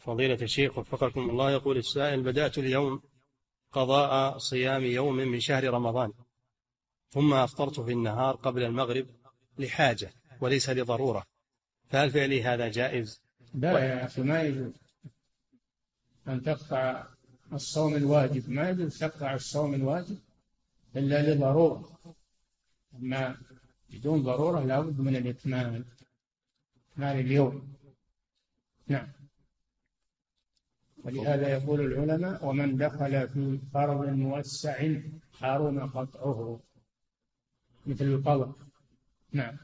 فضيلة الشيخ وفقكم الله يقول السائل بدأت اليوم قضاء صيام يوم من شهر رمضان ثم أفطرت في النهار قبل المغرب لحاجة وليس لضرورة. فهل فعلي هذا جائز؟ لا يا أخي ما يجوز. أن تقطع الصوم الواجب ما يجوز تقطع الصوم الواجب إلا لضرورة. أما بدون ضرورة لابد من الإتمام إكمال اليوم. نعم. ولهذا يقول العلماء ومن دخل في فرض موسع حرم قطعه مثل القضاء. نعم.